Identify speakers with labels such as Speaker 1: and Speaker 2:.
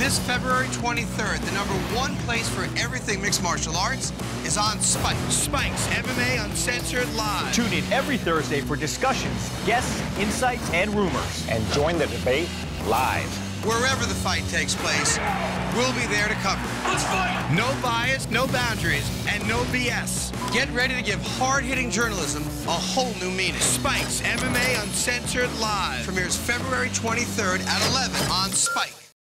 Speaker 1: This February 23rd, the number one place for everything mixed martial arts is on Spike. Spike's MMA Uncensored Live.
Speaker 2: Tune in every Thursday for discussions, guests, insights, and rumors.
Speaker 3: And join the debate live.
Speaker 1: Wherever the fight takes place, we'll be there to cover it.
Speaker 4: Let's fight!
Speaker 1: No bias, no boundaries, and no BS. Get ready to give hard-hitting journalism a whole new meaning. Spike's MMA Uncensored Live premieres February 23rd at 11 on Spike.